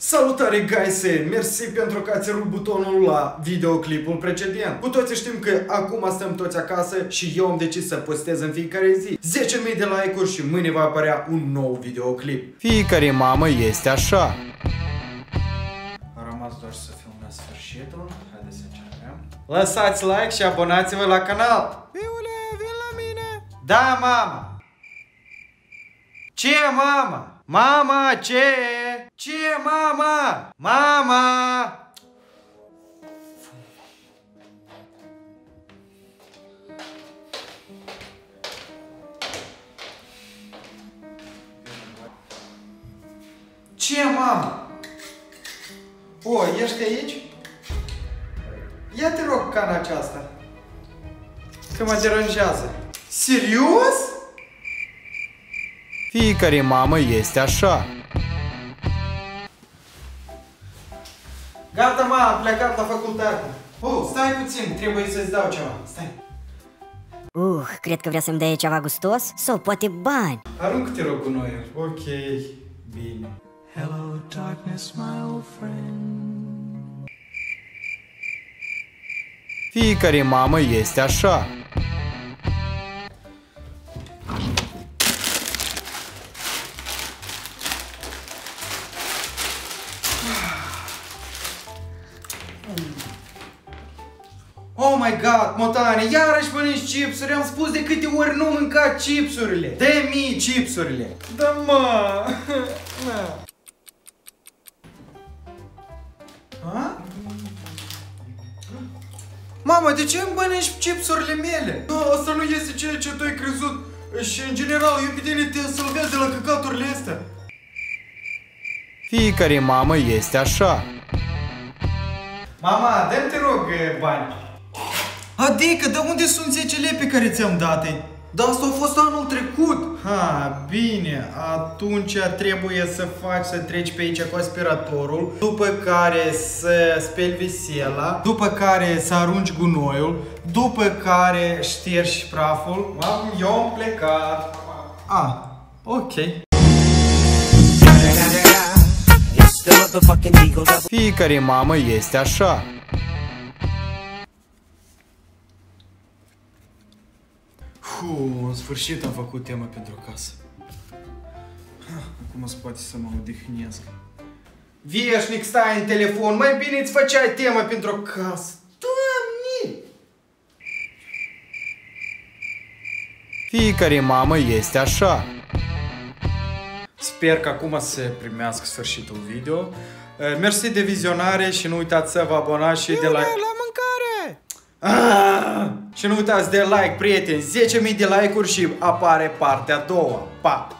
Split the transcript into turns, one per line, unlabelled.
Salutare guys! Mersi pentru că ați rupt butonul la videoclipul precedent. Cu toții știm că acum stăm toți acasă și eu am decis să postez în fiecare zi 10.000 de like-uri și mâine va apărea un nou videoclip.
Fiecare mamă este așa.
A rămas doar să filmez sfârșitul. Haideți să încercăm. Lăsați like și abonați-vă la canal!
Fiule, vin la mine!
Da, mama! Ce, mama? Mama, ce? Ce, mama? Mama! Ce, mama? O, ești aici? Ia te rog cana aceasta. Că mă deranjează. Serios?
Fiecare mamă este așa.
Gata, ma, am plecat la facultate. Oh, stai puțin, trebuie să-ți dau ceva. Stai.
Uh, cred că vrea să-mi dea ceva gustos sau poate bani.
Aruncă te rog cu noi. Ok, bine.
Hello, darkness, my old friend.
Fiecare mamă este așa.
Oh my god, Motane, iarăși mănânci chipsuri, am spus de câte ori nu mânca chipsurile. De mii chipsurile. Da, mă. Na. Ha? Mama, de ce îmi mănânci chipsurile mele? Da, asta nu este ceea ce tu ai crezut. Și în general, eu pe tine te salvez de la căcaturile astea.
Fiecare mamă este așa.
Mama, dă-mi te rog bani. Adică, de unde sunt 10 lei pe care ți-am dat -i? Dar asta a fost anul trecut. Ha, bine, atunci trebuie să faci să treci pe aici cu aspiratorul, după care să speli vesela, după care să arunci gunoiul, după care ștergi praful. Mam, eu am plecat. Ah, ok.
Fiecare mamă este așa.
Fu, în sfârșit am făcut tema pentru casă. Acum se poate să mă odihnesc. Veșnic stai în telefon, mai bine îți făceai tema pentru casă. Doamne!
Fiecare mamă este așa.
Sper că acum se primească sfârșitul video. Mersi de vizionare și nu uitați să vă abonați și de like.
La mâncare!
Ah! Și nu uitați de like, prieteni, 10.000 de like-uri și apare partea a doua. Pa!